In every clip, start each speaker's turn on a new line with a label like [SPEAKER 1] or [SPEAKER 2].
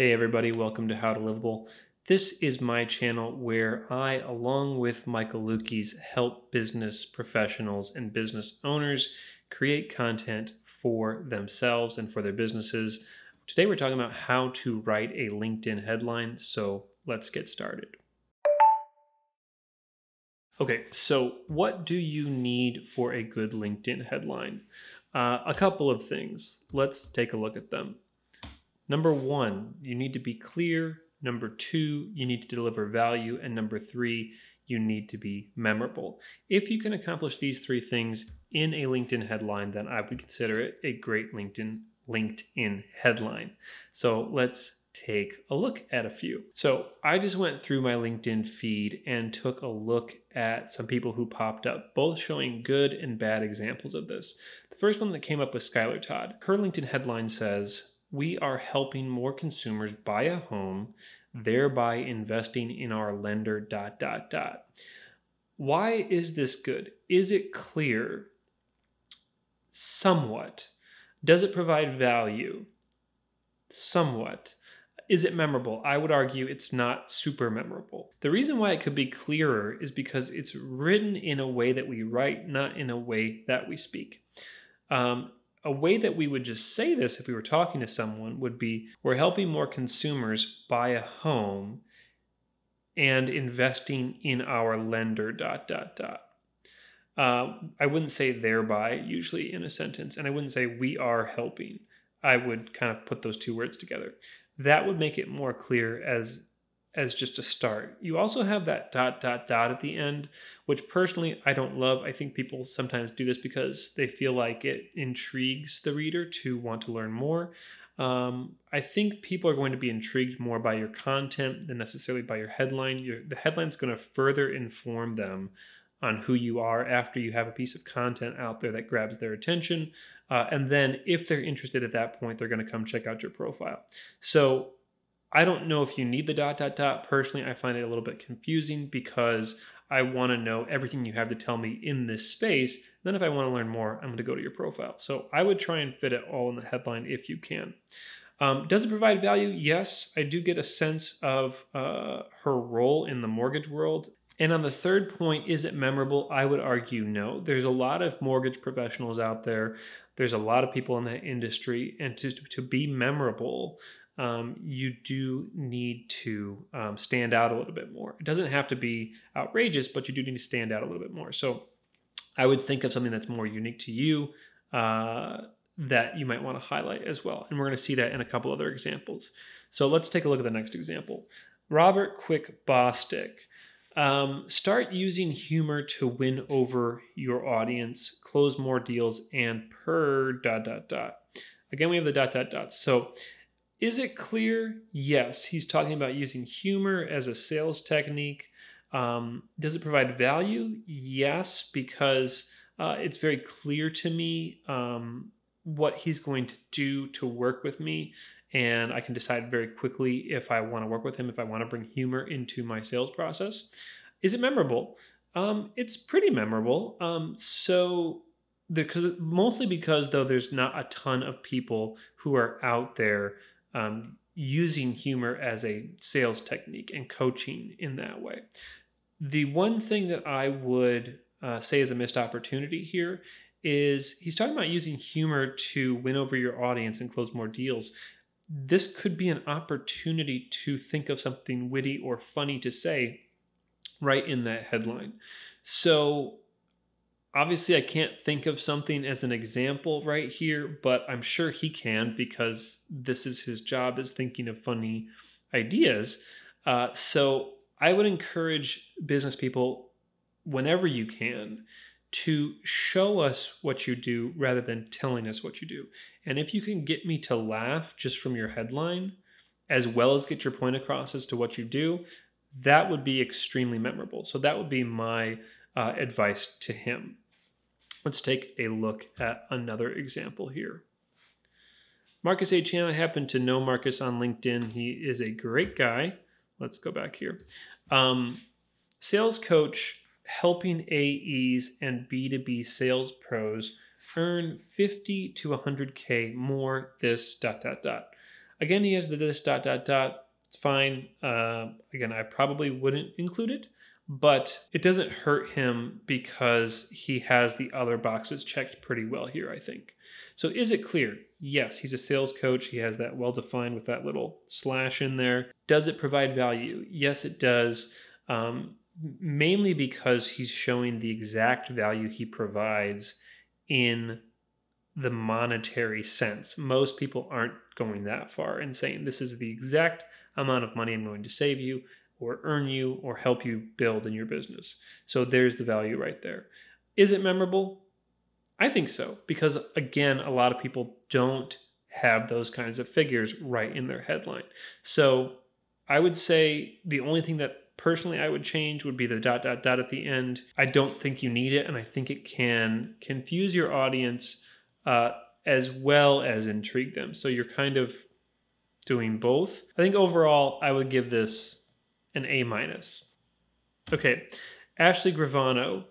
[SPEAKER 1] Hey everybody, welcome to How to Liveable. This is my channel where I, along with Michael Luchies, help business professionals and business owners create content for themselves and for their businesses. Today we're talking about how to write a LinkedIn headline, so let's get started. Okay, so what do you need for a good LinkedIn headline? Uh, a couple of things. Let's take a look at them. Number one, you need to be clear. Number two, you need to deliver value. And number three, you need to be memorable. If you can accomplish these three things in a LinkedIn headline, then I would consider it a great LinkedIn LinkedIn headline. So let's take a look at a few. So I just went through my LinkedIn feed and took a look at some people who popped up, both showing good and bad examples of this. The first one that came up was Skylar Todd. Her LinkedIn headline says, we are helping more consumers buy a home, thereby investing in our lender. Dot dot dot. Why is this good? Is it clear? Somewhat. Does it provide value? Somewhat. Is it memorable? I would argue it's not super memorable. The reason why it could be clearer is because it's written in a way that we write, not in a way that we speak. Um, a way that we would just say this if we were talking to someone would be we're helping more consumers buy a home and investing in our lender dot dot dot. Uh, i wouldn't say thereby usually in a sentence and i wouldn't say we are helping. I would kind of put those two words together. That would make it more clear as as just a start. You also have that dot dot dot at the end, which personally I don't love. I think people sometimes do this because they feel like it intrigues the reader to want to learn more. Um, I think people are going to be intrigued more by your content than necessarily by your headline. Your, the headline is going to further inform them on who you are after you have a piece of content out there that grabs their attention. Uh, and then, if they're interested at that point, they're going to come check out your profile. So, I don't know if you need the dot dot dot. Personally, I find it a little bit confusing because I want to know everything you have to tell me in this space. Then, if I want to learn more, I'm going to go to your profile. So I would try and fit it all in the headline if you can. Um, does it provide value? Yes, I do get a sense of uh, her role in the mortgage world. And on the third point, is it memorable? I would argue no. There's a lot of mortgage professionals out there. There's a lot of people in that industry, and to, to be memorable, um, you do need to um, stand out a little bit more. It doesn't have to be outrageous, but you do need to stand out a little bit more. So I would think of something that's more unique to you uh, that you might want to highlight as well. And we're going to see that in a couple other examples. So let's take a look at the next example. Robert Quick Bostick. Um, start using humor to win over your audience, close more deals, and per dot dot dot. Again, we have the dot dot dots. So is it clear? Yes. He's talking about using humor as a sales technique. Um, does it provide value? Yes, because uh, it's very clear to me um, what he's going to do to work with me. And I can decide very quickly if I want to work with him, if I want to bring humor into my sales process. Is it memorable? Um, it's pretty memorable. Um, so, because mostly because though there's not a ton of people who are out there um, using humor as a sales technique and coaching in that way. The one thing that I would uh, say is a missed opportunity here is he's talking about using humor to win over your audience and close more deals. This could be an opportunity to think of something witty or funny to say right in that headline. So obviously I can't think of something as an example right here, but I'm sure he can because this is his job is thinking of funny ideas. Uh, so I would encourage business people whenever you can to show us what you do rather than telling us what you do. And if you can get me to laugh just from your headline, as well as get your point across as to what you do, that would be extremely memorable. So that would be my uh, advice to him. Let's take a look at another example here. Marcus A. Chan, I happen to know Marcus on LinkedIn. He is a great guy. Let's go back here. Um, sales coach helping AEs and B2B sales pros earn 50 to 100K more this dot dot dot. Again, he has the this dot dot dot. It's fine. Uh, again, I probably wouldn't include it, but it doesn't hurt him because he has the other boxes checked pretty well here, I think. So is it clear? Yes, he's a sales coach. He has that well defined with that little slash in there. Does it provide value? Yes, it does. Um, mainly because he's showing the exact value he provides in the monetary sense. Most people aren't going that far and saying this is the exact amount of money I'm going to save you or earn you or help you build in your business. So there's the value right there. Is it memorable? I think so, because again, a lot of people don't have those kinds of figures right in their headline. So I would say the only thing that personally I would change would be the dot dot dot at the end. I don't think you need it, and I think it can confuse your audience uh, as well as intrigue them. So you're kind of doing both. I think overall, I would give this an A minus. Okay, Ashley Gravano,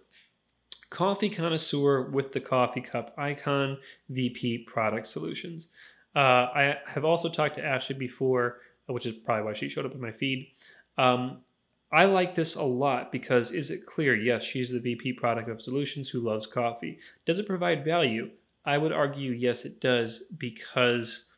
[SPEAKER 1] coffee connoisseur with the coffee cup icon, VP Product Solutions. Uh, I have also talked to Ashley before, which is probably why she showed up in my feed. Um, I like this a lot because is it clear? Yes, she's the VP Product of Solutions who loves coffee. Does it provide value? I would argue yes, it does because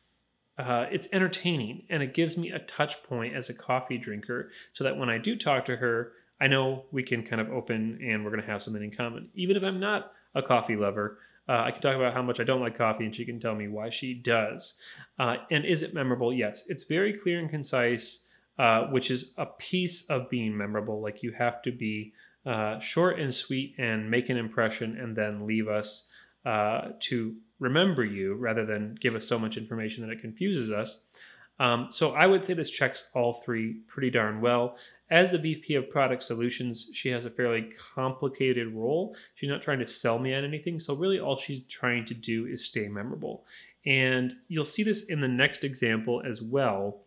[SPEAKER 1] uh, it's entertaining and it gives me a touch point as a coffee drinker so that when I do talk to her, I know we can kind of open and we're going to have something in common. Even if I'm not a coffee lover, uh, I can talk about how much I don't like coffee and she can tell me why she does. Uh, and is it memorable? Yes. It's very clear and concise, uh, which is a piece of being memorable. Like you have to be uh, short and sweet and make an impression and then leave us uh, to remember you rather than give us so much information that it confuses us. Um, so I would say this checks all three pretty darn well. As the VP of Product Solutions, she has a fairly complicated role. She's not trying to sell me on anything. So really all she's trying to do is stay memorable. And you'll see this in the next example as well,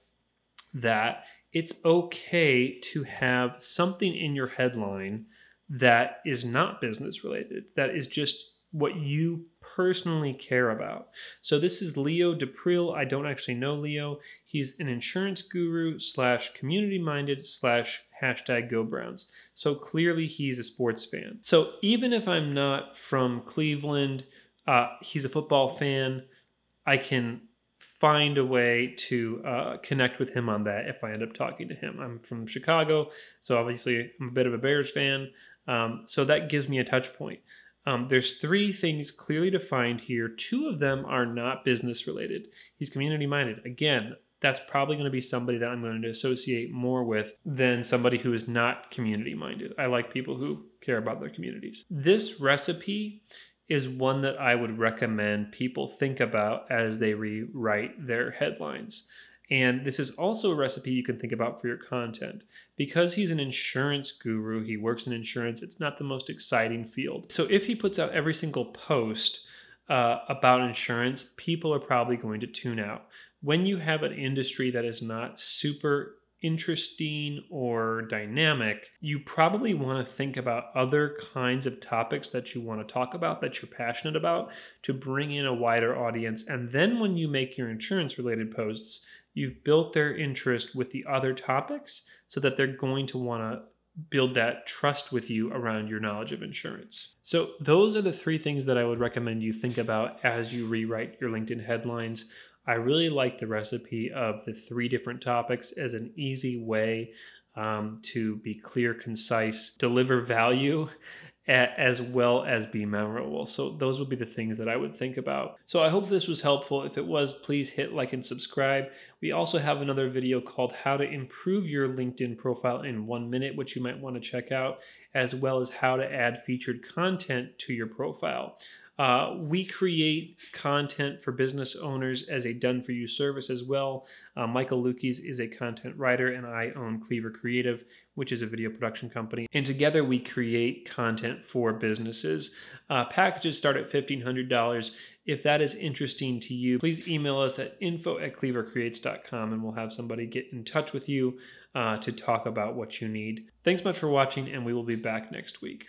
[SPEAKER 1] that it's okay to have something in your headline that is not business related, that is just what you personally care about. So this is Leo Depril. I don't actually know Leo. He's an insurance guru slash community minded slash hashtag go Browns. So clearly he's a sports fan. So even if I'm not from Cleveland, uh, he's a football fan. I can find a way to uh, connect with him on that if I end up talking to him. I'm from Chicago, so obviously I'm a bit of a Bears fan. Um, so that gives me a touch point. Um, there's three things clearly defined here. Two of them are not business related. He's community minded. Again, that's probably going to be somebody that I'm going to associate more with than somebody who is not community minded. I like people who care about their communities. This recipe is one that I would recommend people think about as they rewrite their headlines. And this is also a recipe you can think about for your content. Because he's an insurance guru, he works in insurance, it's not the most exciting field. So if he puts out every single post uh, about insurance, people are probably going to tune out. When you have an industry that is not super interesting or dynamic, you probably want to think about other kinds of topics that you want to talk about, that you're passionate about, to bring in a wider audience. And then when you make your insurance related posts, you've built their interest with the other topics so that they're going to want to build that trust with you around your knowledge of insurance. So, those are the three things that I would recommend you think about as you rewrite your LinkedIn headlines. I really like the recipe of the three different topics as an easy way um, to be clear, concise, deliver value, as well as be memorable. So those would be the things that I would think about. So I hope this was helpful. If it was, please hit like and subscribe. We also have another video called how to improve your LinkedIn profile in one minute, which you might want to check out, as well as how to add featured content to your profile. Uh, we create content for business owners as a done for you service as well. Uh, Michael Luchies is a content writer, and I own Cleaver Creative, which is a video production company. And together we create content for businesses. Uh, packages start at $1,500. If that is interesting to you, please email us at info at cleavercreates.com and we'll have somebody get in touch with you uh, to talk about what you need. Thanks much for watching, and we will be back next week.